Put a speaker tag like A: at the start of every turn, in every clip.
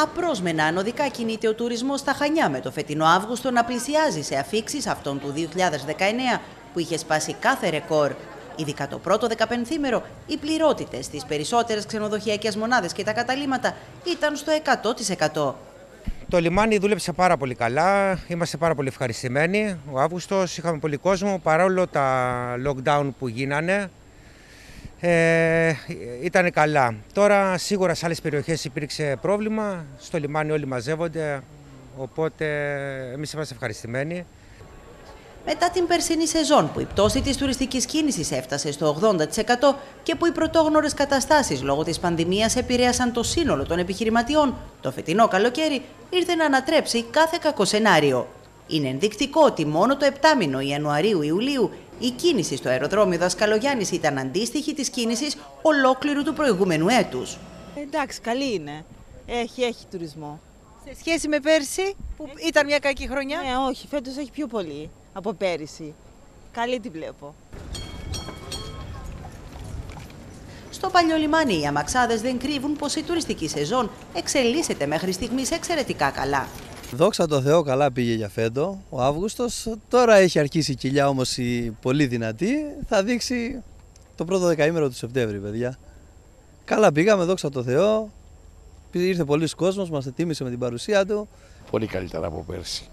A: Απρόσμενα ανωδικά κινείται ο τουρισμός στα Χανιά με το φετινό Αύγουστο να πλησιάζει σε αφήξεις αυτών του 2019 που είχε σπάσει κάθε ρεκόρ. Ειδικά το πρώτο δεκαπενθήμερο, οι πληρότητες στις περισσότερες ξενοδοχειακές μονάδες και τα καταλήμματα ήταν στο 100%.
B: Το λιμάνι δούλεψε πάρα πολύ καλά, είμαστε πάρα πολύ ευχαριστημένοι. Ο Αύγουστος είχαμε πολύ κόσμο παρόλο τα lockdown που γίνανε. Ε, ήταν καλά. Τώρα σίγουρα σε άλλες περιοχές υπήρξε πρόβλημα, στο λιμάνι όλοι μαζεύονται, οπότε εμείς είμαστε ευχαριστημένοι.
A: Μετά την περσινή σεζόν που η πτώση της τουριστικής κίνησης έφτασε στο 80% και που οι πρωτόγνωρες καταστάσεις λόγω της πανδημίας επηρέασαν το σύνολο των επιχειρηματιών, το φετινό καλοκαίρι ήρθε να ανατρέψει κάθε κακό σενάριο. Είναι ενδεικτικό ότι μόνο το επτάμινο Ιανουαρίου-Ιουλίου η κίνηση στο αεροδρόμιο Δασκαλογιάννης ήταν αντίστοιχη της κίνησης ολόκληρου του προηγούμενου έτους.
C: Εντάξει, καλή είναι. Έχει, έχει τουρισμό. Σε σχέση με πέρσι, που ήταν μια κακή χρονιά; Ναι, όχι, φέτος έχει πιο πολύ από πέρυσι. Καλή τη βλέπω.
A: Στο παλιό λιμάνι οι αμαξάδες δεν κρύβουν πως η τουριστική σεζόν εξελίσσεται μέχρι στιγμής εξαιρετικά καλά.
D: Δόξα τω Θεώ καλά πήγε για φέτο ο Αύγουστος. Τώρα έχει αρχίσει η κοιλιά όμως η πολύ δυνατή. Θα δείξει το πρώτο δεκαήμερο του Σεπτέμβρη παιδιά. Καλά πήγαμε, δόξα τω Θεώ. Ήρθε πολλοί κόσμος, μας ετοίμησε με την παρουσία του.
E: Πολύ καλύτερα από πέρσι.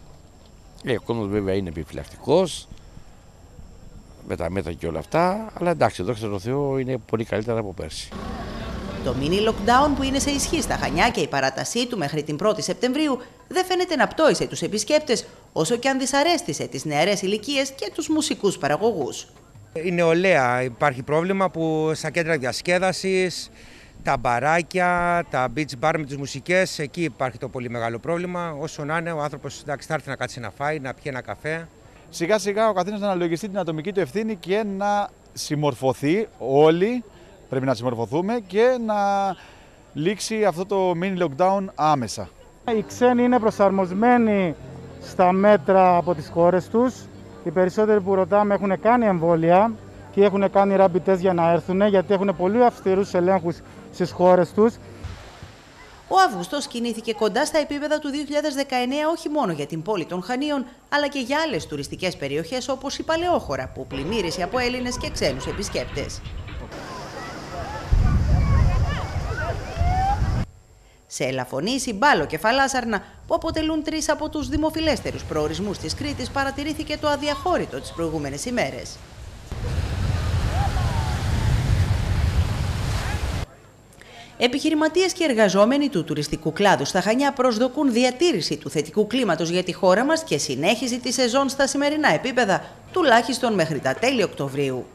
E: Ε, ο κόσμος βέβαια είναι επιφυλακτικός με τα μέτρα και όλα αυτά, αλλά εντάξει, δόξα τω Θεώ είναι πολύ καλύτερα από πέρσι.
A: Το mini lockdown που είναι σε ισχύ στα Χανιά και η παράτασή του μέχρι την 1η Σεπτεμβρίου δεν φαίνεται να πτώησε τους επισκέπτες, όσο και αν δυσαρέστησε τις νεαρές ηλικίες και τους μουσικούς παραγωγούς.
B: Η νεολαία υπάρχει πρόβλημα που στα κέντρα διασκέδασης, τα μπαράκια, τα beach bar με τις μουσικές, εκεί υπάρχει το πολύ μεγάλο πρόβλημα. Όσο να είναι, ο άνθρωπος εντάξει, θα έρθει να κάτσει να φάει, να πιει ένα καφέ.
F: Σιγά σιγά ο καθένας να αναλογιστεί την ατομική του ευθύνη και να συμμορφωθεί όλοι Πρέπει να συμμορφωθούμε και να λήξει αυτό το mini lockdown άμεσα.
G: Οι ξένοι είναι προσαρμοσμένοι στα μέτρα από τις χώρες τους. Οι περισσότεροι που ρωτάμε έχουν κάνει εμβόλια και έχουν κάνει rapid για να έρθουν γιατί έχουν πολύ αυστηρούς ελέγχους στις χώρες τους.
A: Ο Αύγουστος κινήθηκε κοντά στα επίπεδα του 2019 όχι μόνο για την πόλη των Χανίων, αλλά και για άλλες τουριστικές περιοχές όπως η Παλαιόχώρα, που πλημμύρισε από Έλληνες και ξένους επισκέπτες. Σε Ελαφωνήσι, Μπάλο και Φαλάσαρνα, που αποτελούν τρεις από τους δημοφιλέστερους προορισμούς της Κρήτης, παρατηρήθηκε το αδιαχώρητο τις προηγούμενες ημέρες. Επιχειρηματίες και εργαζόμενοι του τουριστικού κλάδου στα Χανιά προσδοκούν διατήρηση του θετικού κλίματος για τη χώρα μας και συνέχιση της σεζόν στα σημερινά επίπεδα, τουλάχιστον μέχρι τα τέλη Οκτωβρίου.